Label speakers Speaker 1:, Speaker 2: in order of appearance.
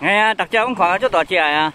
Speaker 1: 哎呀，大家我看这做大只啊